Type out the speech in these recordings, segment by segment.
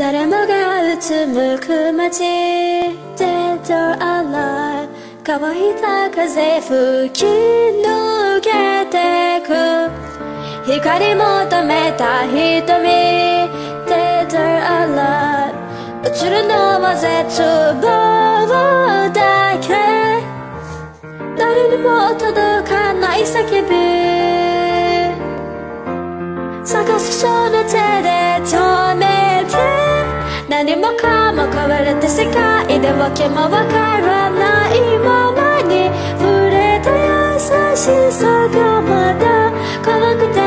雲がうつむく街。Dead or alive 乾いた風吹き抜けてく。光求めた瞳。Dead or alive 映るのは絶望だけ誰にも届かない叫び。探すその手でも変われて世界でわけもわからないままに触れた優しさがまだ怖くて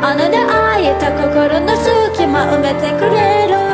あの出会えた心の隙間埋めてくれる。